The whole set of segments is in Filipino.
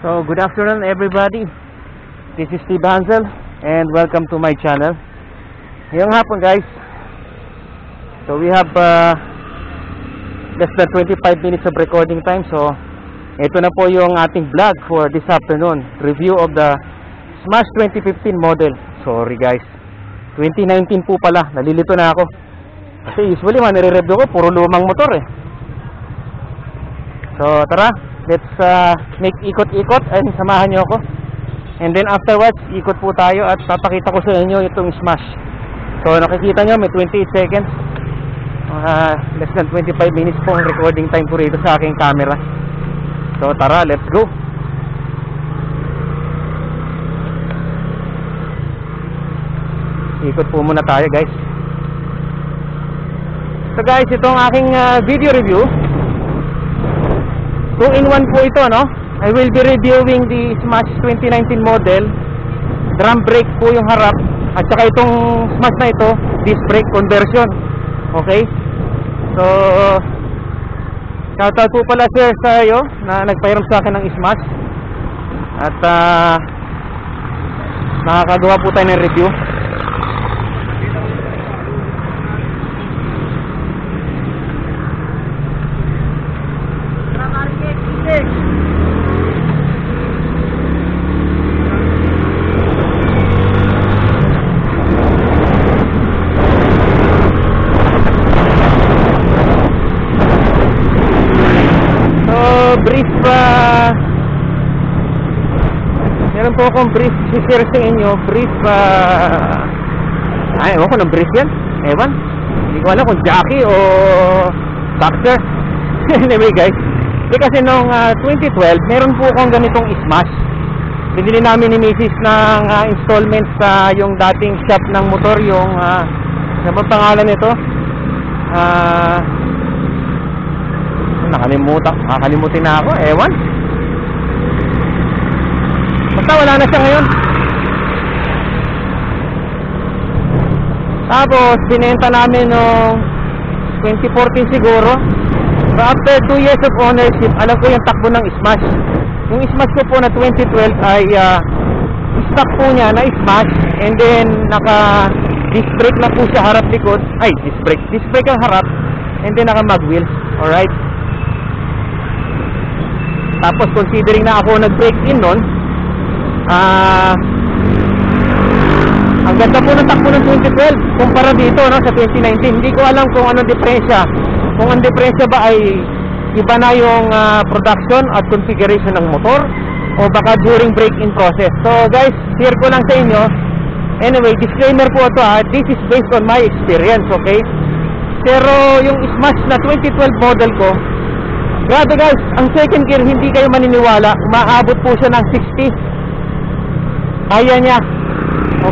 So, good afternoon everybody. This is Steve Hansel and welcome to my channel. Ngayong hapon guys, so we have uh, less than 25 minutes of recording time. So, ito na po yung ating vlog for this afternoon. Review of the Smash 2015 model. Sorry guys. 2019 po pala. Nalilito na ako. Kasi usually man nire-review ko, puro lumang motor eh. So, tara. Let's uh, make ikot-ikot and samahan nyo ako. And then afterwards, ikot po tayo at papakita ko sa inyo itong smash. So, nakikita nyo, may 28 seconds. Uh, less than 25 minutes po ang recording time po rito sa aking camera. So, tara, let's go. Ikot po muna tayo, guys. So, guys, itong aking uh, video review. 2 in 1 po ito, no? I will be reviewing the Smash 2019 model. Drum brake po yung harap. At saka itong Smash na ito, disc brake conversion. Okay? So, shoutout po pala sir sa iyo na nagpairam sa akin ng Smash. At uh, nakakagawa po tayo ng review. So, brief pa Meron po akong brief share sa inyo. Brief pa Ay, ewan ng brief yan. Ewan. Hindi ko alam kung jockey o boxer. anyway guys. Hindi kasi noong ah, 2012, meron po akong ganitong smash. Binili namin ni Mrs. ng ah, installment sa yung dating shop ng motor. Yung, uh, ano pangalan nito? Ah... nakalimutan, nakakalimutin na ako, ewan. Basta wala na siya ngayon. Tapos, binenta namin noong 2014 siguro. So, after 2 years of ownership, alam ko yung takbo ng Smash. Yung Smash ko po na 2012 ay ah, stock po niya na Smash and then naka disc brake na po siya harap likod. Ay, disc brake. Disc brake ang harap and then naka mag wheels. Alright? Tapos considering na ako nag-break in nun, ah ang ganda po ng takbo ng 2012 kumpara dito no, sa 2019. Hindi ko alam kung ano diferensya. Kung ang diferensya ba ay iba na yung ah, production at configuration ng motor o baka during break-in process. So guys, share ko lang sa inyo. Anyway, disclaimer po ito ha. This is based on my experience, okay? Pero yung Smash na 2012 model ko, Grabe guys, ang second gear hindi kayo maniniwala, umaabot po siya ng 60. Kaya niya.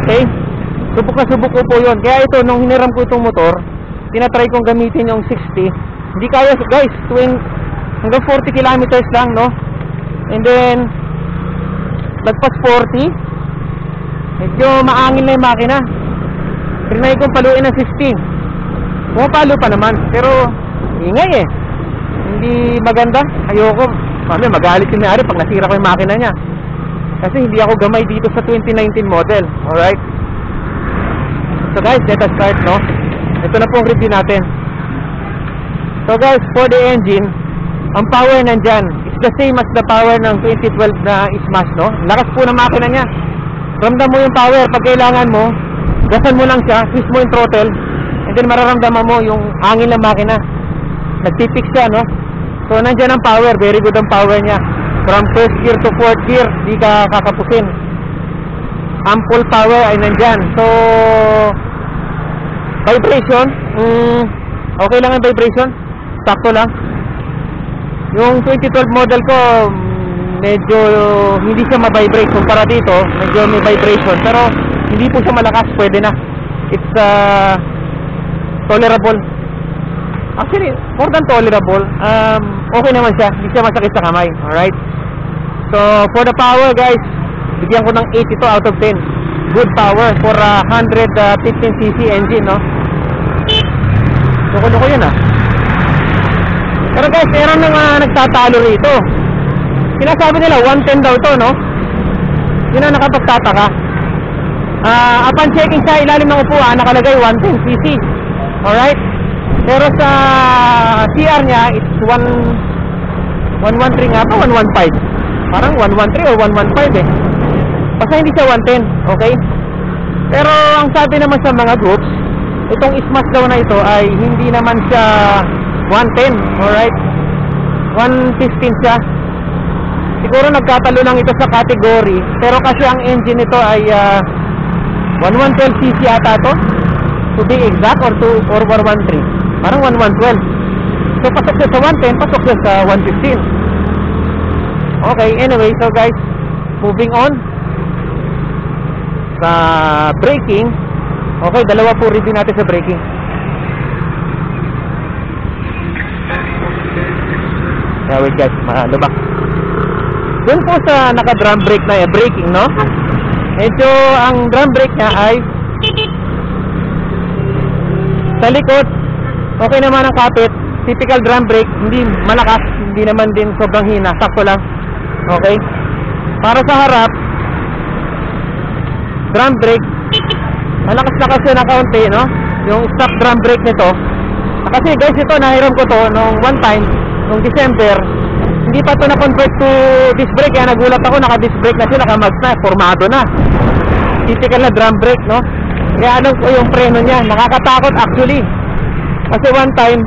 Okay? Subok na subok ko po yun. Kaya ito, nung hiniram ko itong motor, tinatry kong gamitin yung 60. Hindi kaya guys, tuwing hanggang 40 kilometers lang, no? And then, lagpas 40, medyo maangin na yung makina. Trinay kong paluin ng 50. Pumapalo pa naman, pero ingay eh hindi maganda. Ayoko. Mami, magalit yung may-ari pag nasira ko yung makina niya. Kasi hindi ako gamay dito sa 2019 model. Alright? So guys, let us start, no? Ito na po ang review natin. So guys, for the engine, ang power nandyan. It's the same as the power ng 2012 na Smash, no? Lakas po ng makina niya. Ramdam mo yung power. Pag kailangan mo, gasan mo lang siya, twist mo yung throttle, and then mararamdaman mo yung hangin ng makina nagtipik siya, no? So, nandyan ang power. Very good ang power niya. From first gear to fourth gear, di ka kakapusin. Ample power ay nandyan. So, vibration, mm, okay lang ang vibration. Sakto lang. Yung 2012 model ko, mm, medyo hindi siya ma-vibrate. Kumpara dito, medyo may vibration. Pero, hindi po siya malakas. Pwede na. It's uh, tolerable. Actually, more than tolerable. Um, okay naman siya. Hindi siya masakit sa kamay. Alright? So, for the power, guys, bigyan ko ng 8 ito out of 10. Good power for a 115cc engine, no? Loko-loko yun, ah. Pero guys, meron nang uh, nagtatalo rito. Sinasabi nila 110 daw to, no? Yun ang nakapagtataka. Ah, upon checking sa ilalim ng upuan, nakalagay 110cc. Alright? Pero sa CR niya, it's 1 113 nga pa, 115. Parang 113 or 115 eh. Basta hindi siya 110, okay? Pero ang sabi naman sa mga groups, itong smash daw na ito ay hindi naman siya 110, alright? 115 siya. Siguro nagkatalo lang ito sa category, pero kasi ang engine nito ay ah, 1112cc ata to. To be exact or to or 113. Parang 1112. So pasok siya sa 110, pasok siya sa 115. Okay, anyway, so guys, moving on sa braking. Okay, dalawa po review natin sa braking. Yeah, wait guys, malubak. Doon po sa naka-drum brake na eh, braking, no? Medyo ang drum brake niya ay sa likod, okay naman ang kapit. Typical drum brake, hindi malakas, hindi naman din sobrang hina, sakto lang. Okay? Para sa harap, drum brake, malakas na kasi na kaunti, no? Yung stop drum brake nito. Kasi guys, ito nahiram ko to nung one time, nung December, hindi pa to na-convert to disc brake, kaya nagulat ako, naka-disc brake na siya, naka-mags na, formado na. Typical na drum brake, no? Kaya alam ko yung preno niya, nakakatakot actually. Kasi one time,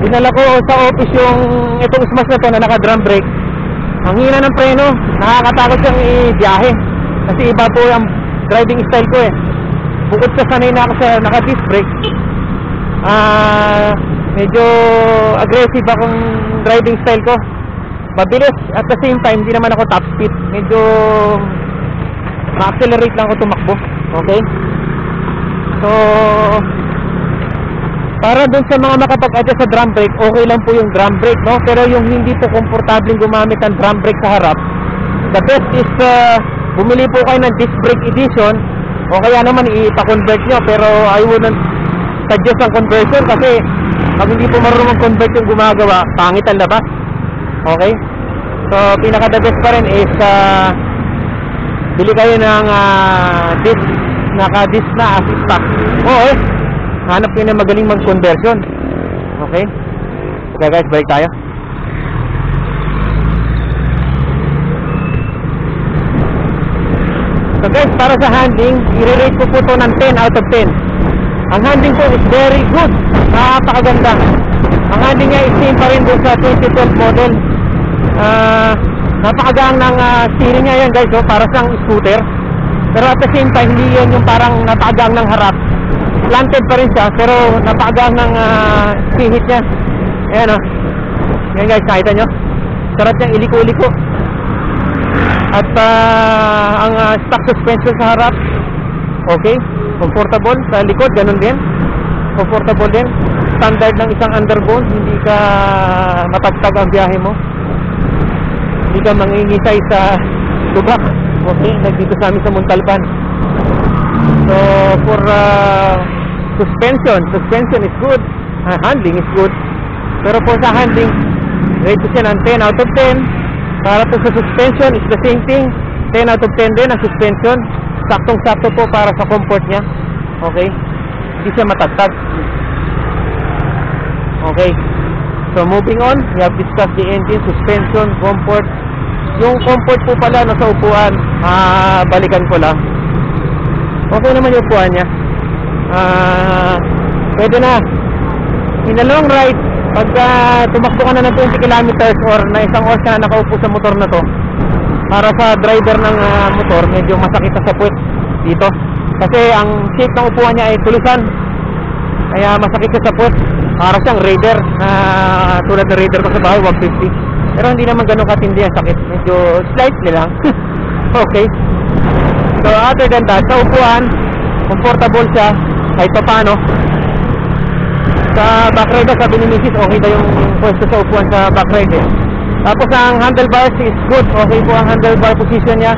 dinala ko sa office yung itong smash na to na naka-drum brake. Ang hina ng preno, nakakatakot siyang i-biyahe. Kasi iba po ang driving style ko eh. Bukod sa sanay na ako sa naka-disc brake, ah, medyo aggressive akong driving style ko. Mabilis, at the same time, hindi naman ako top speed. Medyo ma-accelerate lang ako tumakbo. Okay? So, para dun sa mga makapag-adjust sa drum brake, okay lang po yung drum brake, no? Pero yung hindi po komportabling gumamit ng drum brake sa harap, the best is uh, bumili po kayo ng disc brake edition o kaya naman ipa-convert nyo pero I wouldn't suggest ang conversion kasi pag hindi po marunong mag-convert yung gumagawa, pangit ang labas. Okay? So, pinaka the best pa rin is uh, bili kayo ng uh, disc naka-disc na as stock. Oo eh. Hanap kayo ng magaling mag-conversion. Okay? Okay guys, balik tayo. So guys, para sa handling, i-rate ko po to ng 10 out of 10. Ang handling po is very good. Napakaganda. Ang handling niya is same pa rin doon sa 2012 model. Ah, napakagaan ng ah, steering niya yan guys, oh, para siyang scooter. Pero at the same time, hindi yun yung parang napakagaan ng harap. Planted pa rin siya, pero napakagaan ng uh, hit niya. Ayan oh. Yan guys, nakita nyo? Sarap niyang iliko-liko. At ah, ang ah, stock suspension sa harap, okay. Comfortable. Sa likod, ganun din. Comfortable din. Standard ng isang underbone, hindi ka matagtag ang biyahe mo. Hindi ka mangingisay sa lubak. Okay, nagdito sa amin sa Montalban. So, for uh, suspension, suspension is good. Uh, handling is good. Pero po sa handling, rate siya ng 10 out of 10. Para po sa suspension, it's the same thing. 10 out of 10 din ang suspension. Saktong-sakto po para sa comfort niya. Okay? Hindi siya matatag. Okay. So moving on, we have discussed the engine, suspension, comfort. Yung comfort po pala nasa upuan, ah, balikan ko lang. Okay naman yung upuan niya. Ah, pwede na. In the long ride, pagka tumakbo ka na ng 20 kilometers or na isang oras ka na nakaupo sa motor na to, para sa driver ng ah, motor, medyo masakit sa puwet dito. Kasi ang shape ng upuan niya ay tulusan. Kaya masakit siya sa puwet. Para siyang raider na tulad ng raider ko sa bahay, 150. Pero hindi naman ganun katindi ang sakit. Medyo slightly lang. okay. So other than that, sa upuan, comfortable siya kahit pa paano. Sa backride sabi ni Mrs. okay daw yung pwesto sa upuan sa backride eh. Tapos ang handlebars is good. Okay po ang handlebar position niya.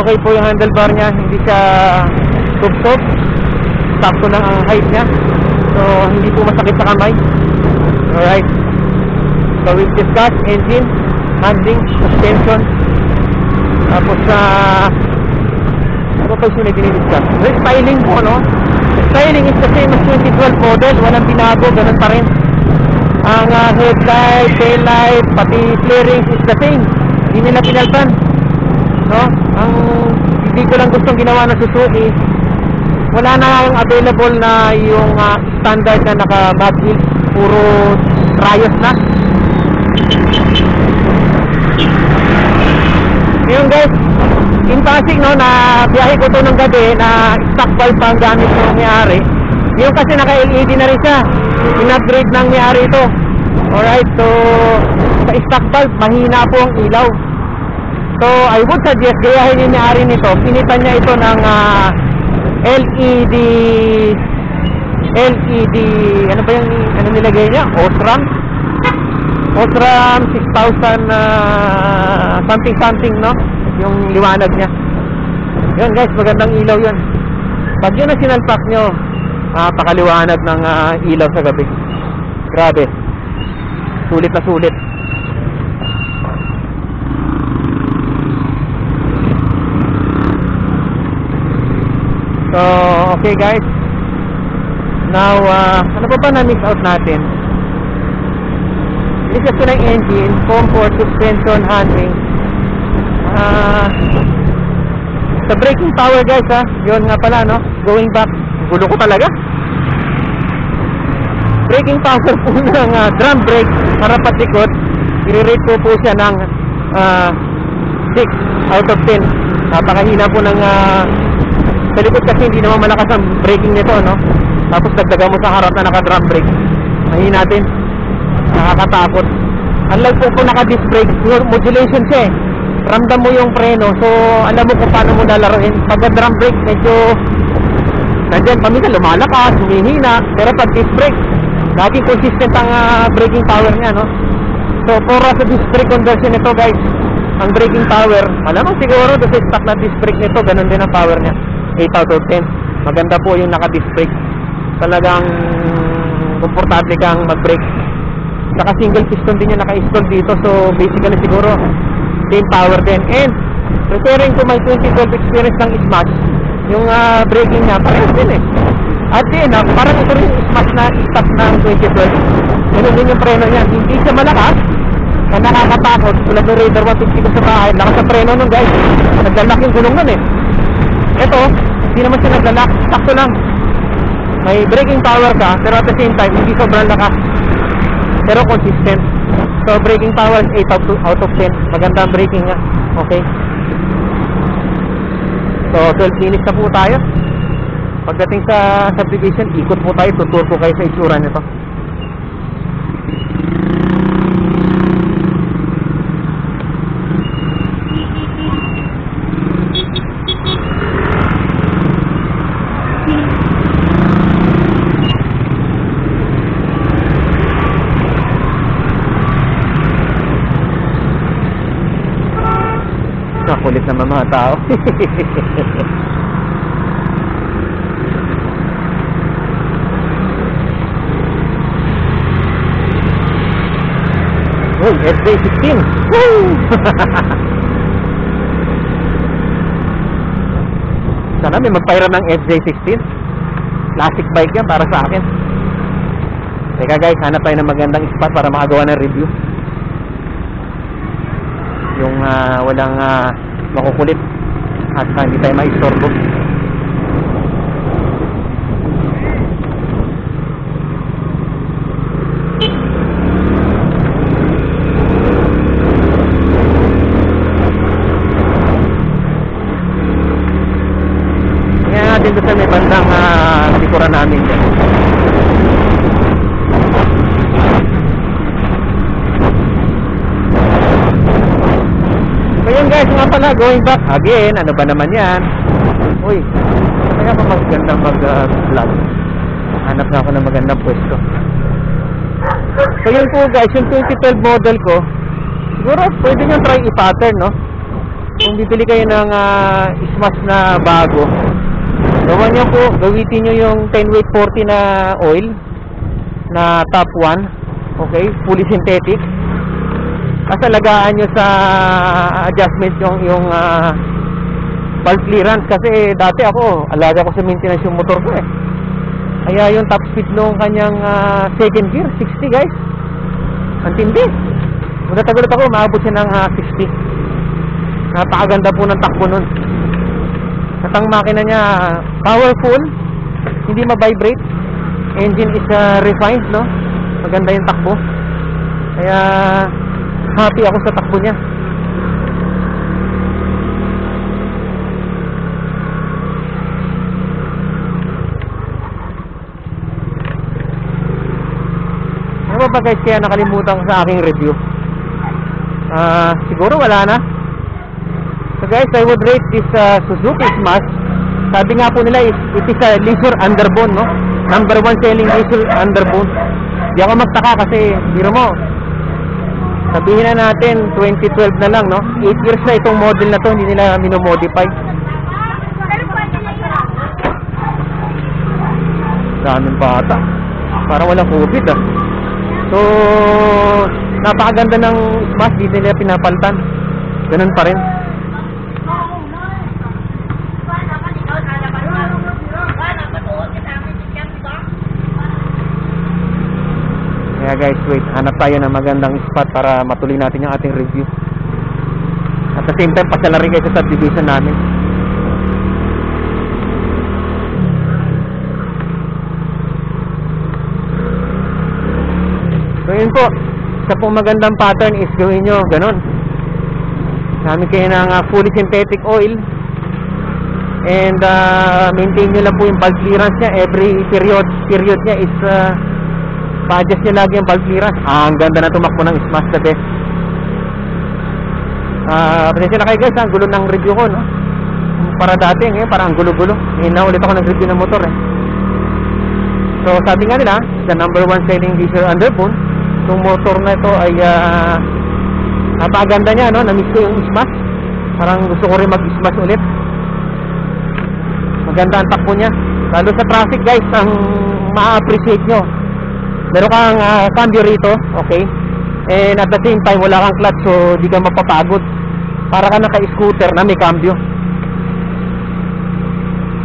Okay po yung handlebar niya. Hindi siya tub-tub. Sakto lang ang height niya. So, hindi po masakit sa kamay. Alright. So, we've discussed engine. handling, suspension. Tapos sa ano pa yung dinidiscuss? Restyling po, no? Restyling is the same as 2012 model. Walang binago, ganun pa rin. Ang ah, headlight, tail light, pati clearings is the same. Hindi nila pinaltan. No? Ang hindi ko lang gustong ginawa ng Suzuki, wala na yung available na yung ah, standard na naka mud wheels. Puro rayos na. Ngayon guys, in Pasig no, na biyahe ko to ng gabi na stock valve pa ang gamit ng may-ari. Yung kasi naka-LED na rin siya. In-upgrade ng may-ari ito. Alright, so sa stock valve, mahina po ang ilaw. So I would suggest, gayahin yung may-ari nito. Pinitan niya ito ng ah, LED LED ano ba yung ano nilagay niya? Osram? Osram 6000 uh, something something no? Yung liwanag niya. Yun guys, magandang ilaw yun. Pag yun ang sinalpak nyo, napakaliwanag ng ah, ilaw sa gabi. Grabe. Sulit na sulit. So, okay guys. Now, uh, ano pa ba na-miss out natin? Likas ko ng engine, comfort, suspension, handling. Ah, sa braking power guys ha, yun nga pala no, going back, gulo ko talaga. Braking power po ng ah, drum brake, harapat likod, i-rate ko po siya ng ah, 6 out of 10. Napakahina po ng ah, sa likod kasi hindi naman malakas ang braking nito, no? Tapos dagdagan mo sa harap na naka-drum brake. Mahina din. Nakakatakot. Unlike po kung naka-disc brake, modulation siya eh. Ramdam mo yung preno, so alam mo kung paano mo lalaroin. Pag drum brake, medyo nandyan, paminsan lumalakas, humihina. Pero pag disc brake, laging consistent ang ah, braking power niya, no? So, for sa disc brake conversion nito, guys, ang braking power, malamang siguro doon sa stock na disc brake nito, ganun din ang power niya. 8 out of 10. Maganda po yung naka-disc brake. Talagang komportable kang mag-brake. Saka single piston din yung naka-install dito. So, basically siguro, same power din. And, referring to my 2012 experience ng Smash, yung ah, braking niya, parehas din eh. At the end, ah, parang ito rin yung Smash na stock ng 2012. Ganun din yung preno niya. Hindi siya malakas, na nakakatakot. Tulad ng Raider 150 ko sa bahay, lakas sa preno nun guys. Naglalak yung gulong nun eh. Ito, hindi naman siya naglalak. Sakto lang. May braking power ka, pero at the same time, hindi sobrang lakas. Pero consistent. So, braking power is 8 out, of 10. Maganda ang braking nga. Okay. So, 12 minutes na po tayo. Pagdating sa subdivision, ikot po tayo. Tutur ko kayo sa itsura nito. Nakulit naman mga tao. Uy, SJ16! Woo! Sana may magpairam ng SJ16. Classic bike yan para sa akin. Teka guys, hanap tayo ng magandang spot para makagawa ng review. Yung ah, walang ah, makukulit at ah, hindi tayo maistorbo. Natin doon sa may bandang uh, likuran namin dyan. So yun pala, going back again, ano ba naman yan? Uy, kaya pa magandang mag-vlog. Hanap na ako ng magandang pwesto. So yun po guys, yung 2012 model ko, siguro pwede nyo try i-pattern, no? Kung bibili kayo ng ah, smash na bago, gawan nyo po, gawitin nyo yung 10 weight 40 na oil na top 1, okay, fully synthetic. Kasi alagaan nyo sa adjustment yung yung ah, valve clearance kasi dati ako alaga ko sa maintenance yung motor ko eh. Kaya yung top speed nung kanyang ah, second gear 60 guys. Ang tindi. Kung natagulat ako, maabot siya ng ah, 60. Napakaganda po ng takbo nun. At ang makina niya, powerful, hindi ma-vibrate. Engine is uh, refined, no? Maganda yung takbo. Kaya, happy ako sa takbo niya. Ano ba guys kaya nakalimutan ko sa aking review? Ah, siguro wala na. So guys, I would rate this uh, Suzuki Smash. Sabi nga po nila, it is a leisure underbone, no? Number one selling leisure underbone. Di ako magtaka kasi, biro mo, sabihin na natin, 2012 na lang, no? 8 years na itong model na to, hindi nila minomodify. Daming bata. Parang walang COVID, ah. So, napakaganda ng Smash, hindi nila pinapalitan. Ganun pa rin. Guys, wait, hanap tayo ng magandang spot para matuloy natin yung ating review. At the same time, pasalari kayo sa subdivision namin. So yun po, sa pong magandang pattern is gawin nyo, ganun. Gamit kayo ng uh, fully synthetic oil and uh, maintain nyo lang po yung valve clearance nya every period period nya is uh, pa-adjust nyo lagi yung valve clearance ah, ang ganda na tumakbo ng smash the best ah, pasensya na kayo guys ang gulo ng review ko no? Para dati ngayon parang ang gulo-gulo. Na ulit ako nag-review ng motor eh. So sabi nga nila the number one selling diesel underbone itong motor na ito ay uh, napaganda niya no? Na-miss ko yung smash. Parang gusto ko rin mag-smash ulit. Maganda ang takbo niya. Lalo sa traffic guys ang ma-appreciate nyo meron kang uh, cambio rito okay? And at the same time wala kang clutch so di ka mapapagod. Para ka naka-scooter na may cambio.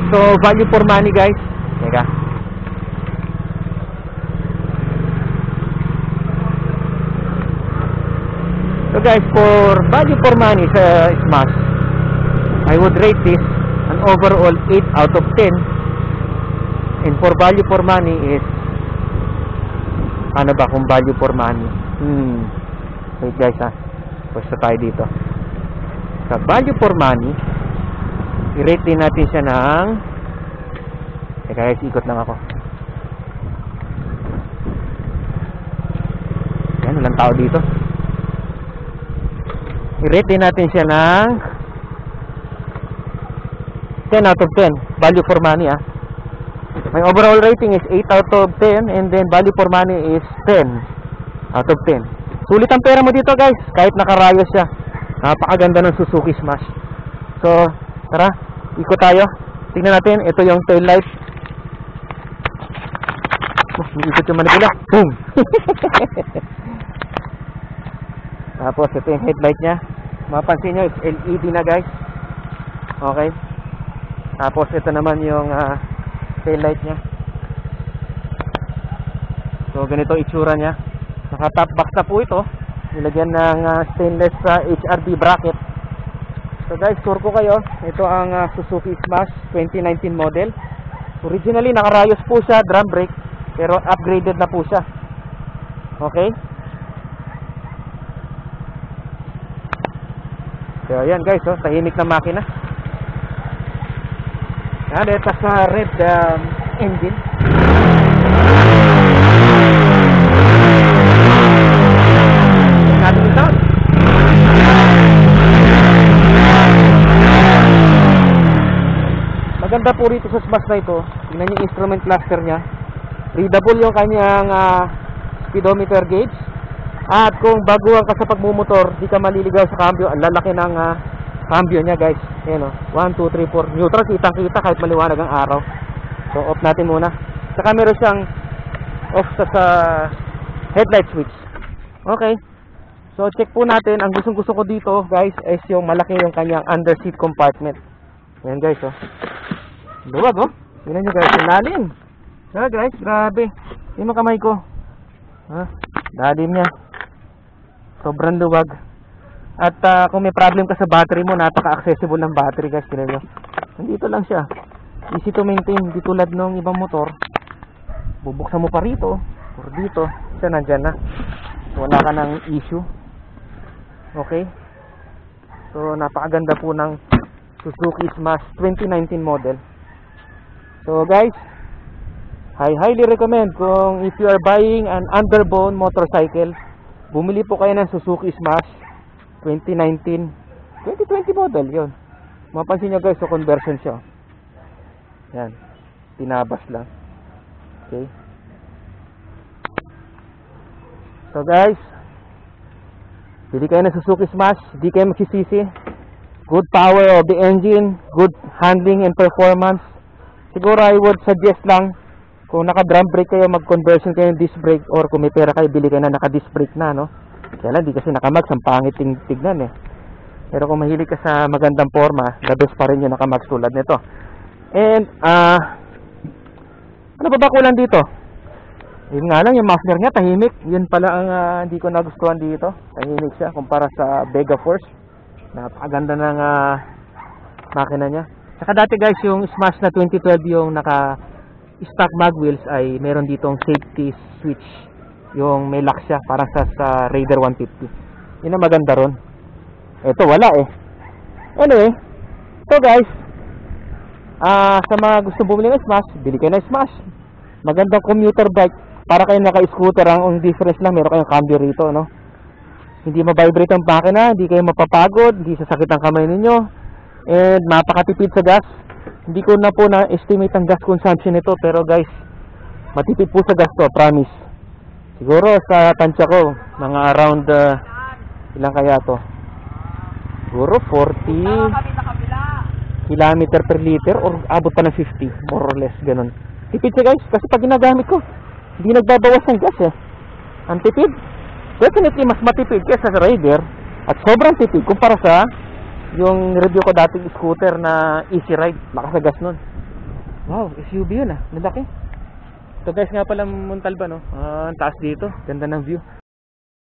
So value for money guys. Teka. So guys for value for money sa Smash I would rate this an overall 8 out of 10 and for value for money is ano ba kung value for money? Hmm. Wait guys ha. Pwesto tayo dito. Sa value for money i-rate din natin siya ng teka guys ikot lang ako. Yan walang tao dito. I-rate din natin siya ng 10 out of 10 value for money ah my overall rating is 8 out of 10 and then value for money is 10 out of 10 sulit ang pera mo dito guys. Kahit nakarayos siya. Napakaganda ng Suzuki Smash. So tara ikot tayo. Tingnan natin ito yung tail light. Oh, ikot yung manipula. Boom! Tapos ito yung headlight nya mapansin nyo it's LED na guys. Okay. Tapos ito naman yung uh, tail light nya so ganito itsura nya naka top box na po ito. Nilagyan ng uh, stainless uh, HRD bracket. So guys tour ko kayo. Ito ang uh, Suzuki Smash 2019 model. Originally nakarayos po siya drum brake pero upgraded na po siya. Okay? So ayan guys oh, tahimik na makina yan, ito sa red um, engine. Sound. Maganda po rito sa Smash na ito. Tingnan yung instrument cluster niya. Readable yung kanyang uh, speedometer gauge. At kung baguhan ka sa pagmumotor, di ka maliligaw sa cambio. Ang lalaki ng uh, cambio niya guys ayan o 1, 2, 3, 4 neutral kitang kita kahit maliwanag ang araw so off natin muna saka meron siyang off sa, sa headlight switch okay So check po natin, ang gustong gusto ko dito guys is yung malaki yung kanyang under seat compartment. Ayan guys oh. Luwag oh. Tingnan nyo guys, ang lalim. Ha guys, grabe. Yung mga kamay ko. Ha? Lalim niya. Sobrang luwag. At ah, kung may problem ka sa battery mo, napaka-accessible ng battery guys. Tingnan nyo. Nandito lang siya. Easy to maintain. Di tulad ng ibang motor. Bubuksan mo pa rito. Or dito. Siya nandyan na. Wala ka ng issue. Okay? So, napakaganda po ng Suzuki Smash 2019 model. So, guys, I highly recommend kung if you are buying an underbone motorcycle, bumili po kayo ng Suzuki Smash 2019 2020 model, yon. Mapansin nyo guys, so conversion siya. Yan. Tinabas lang. Okay. So guys, Pili kayo ng Suzuki Smash, di kayo magsisisi. Good power of the engine, good handling and performance. Siguro I would suggest lang kung naka-drum brake kayo, mag-conversion kayo ng disc brake or kung may pera kayo, bili kayo na naka-disc brake na, no? Kaya di kasi nakamags, ang pangit tignan eh. Pero kung mahilig ka sa magandang forma, the best pa rin yung nakamags tulad nito. And, ah, ano pa ba kulang dito? Yun nga lang, yung muffler niya, tahimik. Yun pala ang ah, hindi ko nagustuhan dito. Tahimik siya kumpara sa Vega Force. Napakaganda ng ah, makina niya. Saka dati guys, yung Smash na 2012 yung naka stock mag wheels ay meron ditong safety switch. Yung may lock siya, parang sa, sa Raider 150. Yun ang maganda ron. Ito, wala eh. Anyway, so guys, ah sa mga gusto bumili ng Smash, bili kayo ng Smash. Magandang commuter bike para kayo naka-scooter ang difference lang meron kayong cambio rito no hindi ma-vibrate ang makina hindi kayo mapapagod hindi sasakit ang kamay ninyo and mapakatipid sa gas hindi ko na po na-estimate ang gas consumption nito pero guys matipid po sa gas to promise siguro sa tansya ko mga around uh, ilang kaya to siguro 40 kilometer per liter or abot pa ng 50 more or less ganun tipid siya guys kasi pag ginagamit ko hindi nagbabawas ng gas eh. Ang tipid. Definitely mas matipid kaysa sa Raider at sobrang tipid kumpara sa yung review ko dating scooter na easy ride. Lakas sa gas nun. Wow, SUV yun ah. Malaki. So guys nga pala Montalba no. Ah, ang taas dito. Ganda ng view.